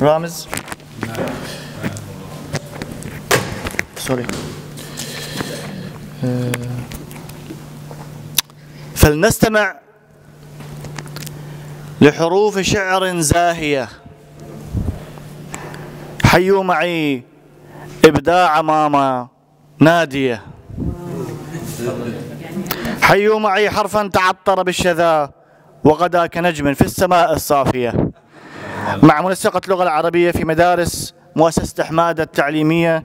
رامز سوري آه، فلنستمع لحروف شعر زاهية. حيوا معي إبداع ماما نادية. حيوا معي حرفا تعطر بالشذا وغدا كنجم في السماء الصافية. مع منسقة اللغة العربية في مدارس مؤسسة حمادة التعليمية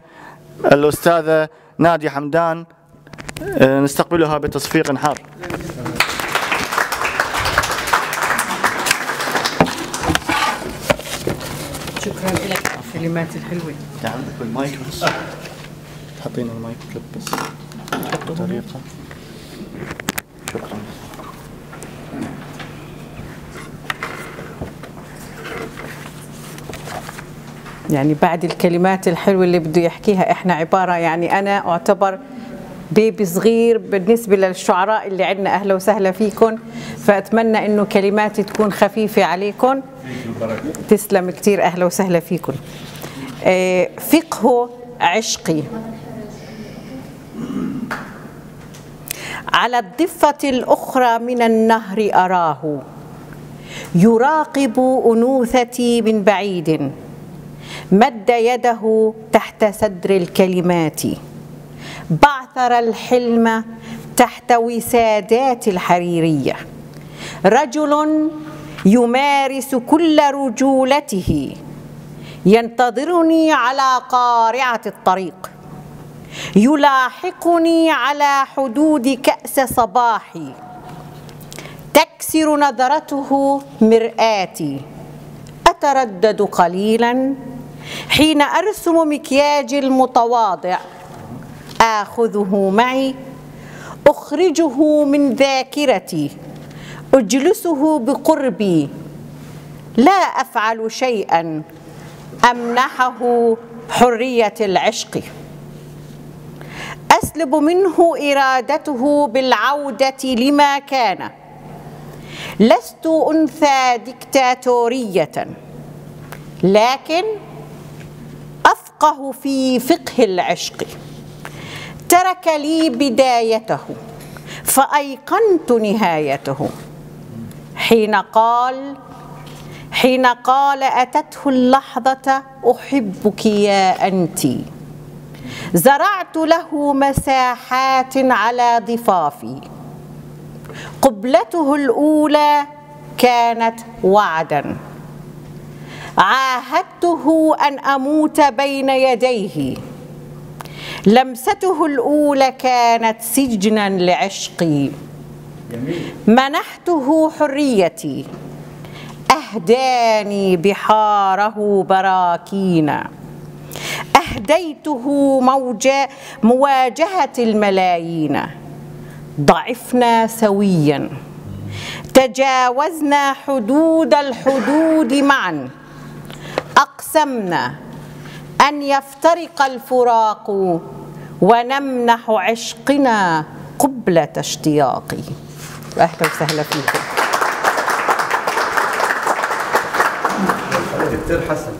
الأستاذة نادية حمدان آه، نستقبلها بتصفيق حار. شكرا لك على الكلمات الحلوة. عندك المايك بس. تحطين المايك بس. طريقة. شكرا. يعني بعد الكلمات الحلوة اللي بده يحكيها. إحنا عبارة يعني أنا أعتبر بيبي صغير بالنسبة للشعراء اللي عندنا أهلا وسهلا فيكم فأتمنى إنه كلماتي تكون خفيفة عليكم تسلم كتير أهلا وسهلا فيكم آه، فقه عشقي. على الضفة الأخرى من النهر أراه. يراقب أنوثتي من بعيد. مد يده تحت سدر الكلمات. بعثر الحلم تحت وسادات الحريرية. رجل يمارس كل رجولته. ينتظرني على قارعة الطريق. يلاحقني على حدود كأس صباحي. تكسر نظرته مرآتي. أتردد قليلا حين أرسم مكياجي المتواضع. آخذه معي. أخرجه من ذاكرتي. أجلسه بقربي. لا أفعل شيئا. أمنحه حرية العشق. أسلب منه إرادته بالعودة لما كان. لست أنثى ديكتاتورية. لكن افقه في فقه العشق. ترك لي بدايته فأيقنت نهايته. حين قال حين قال أتته اللحظة أحبك يا أنت. زرعت له مساحات على ضفافي. قبلته الأولى كانت وعدا. عاهدته أن أموت بين يديه. لمسته الأولى كانت سجنا لعشقي. منحته حريتي. أهداني بحاره براكينا أهديته موجة مواجهة الملايين. ضعفنا سويا. تجاوزنا حدود الحدود معا. أقسمنا أن يفترق الفراق ونمنح عشقنا قبلة اشتياق أهلا وسهلا فيكم. دكتور حسن.